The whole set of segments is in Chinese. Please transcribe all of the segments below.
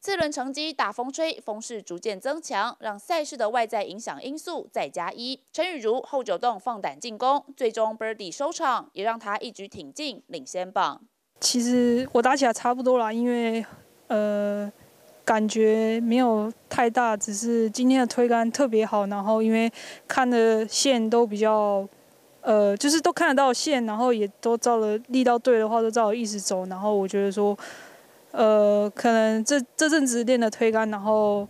次轮成绩大风吹，风势逐渐增强，让赛事的外在影响因素再加一。陈雨茹后九洞放胆进攻，最终 Birdy 收场，也让他一举挺进领先榜。其实我打起来差不多啦，因为呃感觉没有太大，只是今天的推杆特别好，然后因为看的线都比较呃就是都看得到线，然后也都照了力道对的话都照了意思走，然后我觉得说。呃，可能这这阵子练的推杆，然后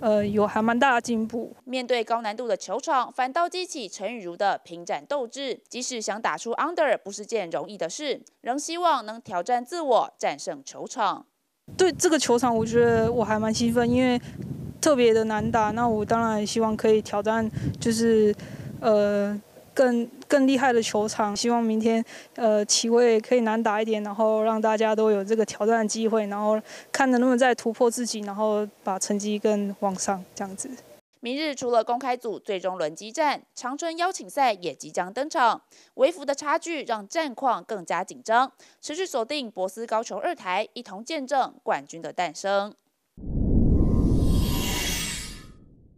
呃有还蛮大的进步。面对高难度的球场，反倒激起陈雨茹的平展斗志。即使想打出 under 不是件容易的事，仍希望能挑战自我，战胜球场。对这个球场，我觉得我还蛮兴奋，因为特别的难打。那我当然希望可以挑战，就是呃。更更厉害的球场，希望明天呃起位可以难打一点，然后让大家都有这个挑战的机会，然后看能不能再突破自己，然后把成绩更往上这样子。明日除了公开组最终轮激战，长春邀请赛也即将登场，微服的差距让战况更加紧张，持续锁定博斯高球二台，一同见证冠军的诞生。